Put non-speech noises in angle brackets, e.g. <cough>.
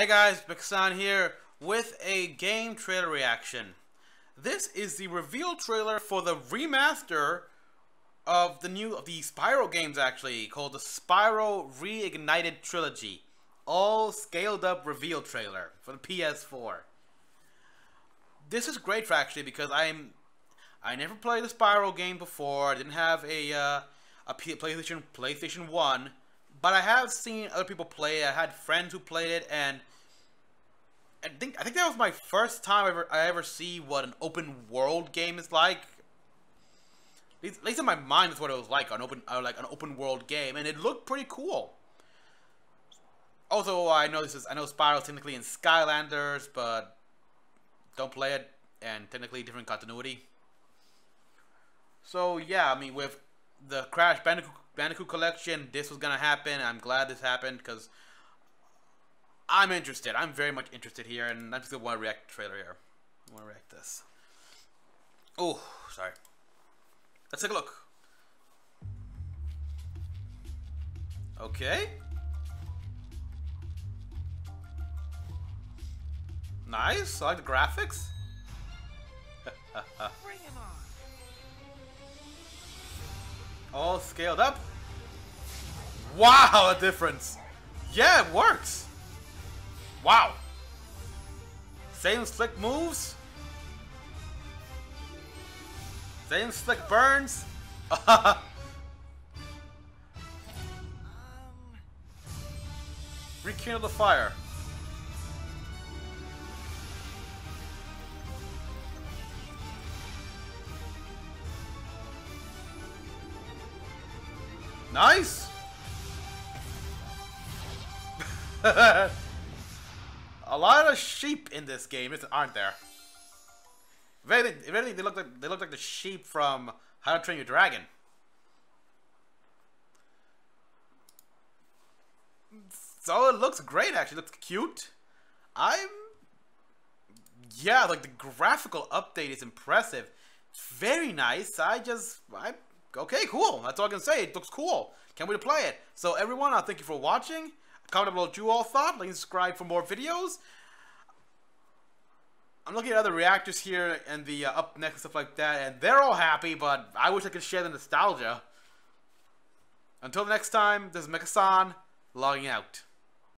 Hey guys, Mecha-san here with a game trailer reaction. This is the reveal trailer for the remaster of the new of the Spyro games actually called the Spyro Reignited Trilogy. All scaled up reveal trailer for the PS4. This is great for actually because I'm I never played the Spyro game before. I didn't have a uh, a PlayStation PlayStation 1 but I have seen other people play it. I had friends who played it, and I think I think that was my first time ever I ever see what an open world game is like. At least in my mind, that's what it was like an open uh, like an open world game, and it looked pretty cool. Also, I know this is I know Spyro's technically in Skylanders, but don't play it, and technically different continuity. So yeah, I mean with the Crash Bandicoot Bandicoot collection, this was gonna happen. I'm glad this happened because I'm interested. I'm very much interested here, and I'm just gonna want to react to the trailer here. I want to react this. Oh, sorry. Let's take a look. Okay. Nice. I like the graphics. <laughs> All scaled up. Wow, a difference. Yeah, it works. Wow. Same slick moves. Same slick burns. <laughs> Rekindle the fire. Nice! <laughs> a lot of sheep in this game, aren't there? If anything, if anything, they look like they look like the sheep from How to Train Your Dragon. So it looks great, actually. It looks cute. I'm, yeah, like the graphical update is impressive. Very nice. I just, I okay, cool. That's all I can say. It looks cool. Can't wait to play it. So everyone, I thank you for watching. Comment below what you all thought. Like and subscribe for more videos. I'm looking at other reactors here and the uh, up next and stuff like that, and they're all happy, but I wish I could share the nostalgia. Until the next time, this is Mecha-san, logging out.